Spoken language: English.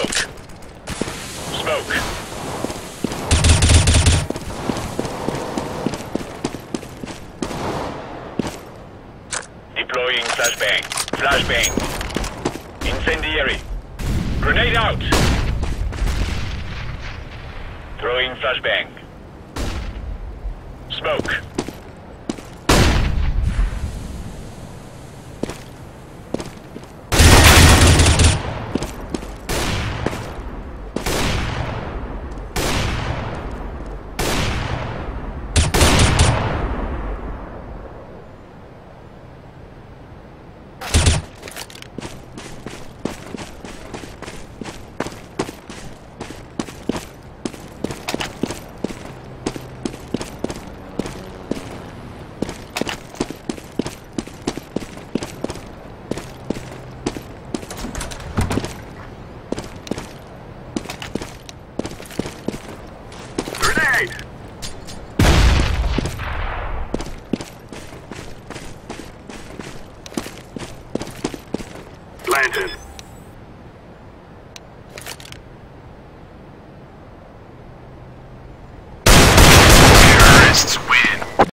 smoke. Smoke. Deploying flashbang. Flashbang. Incendiary. Grenade out. Throwing flashbang. Smoke. grenade! Planted.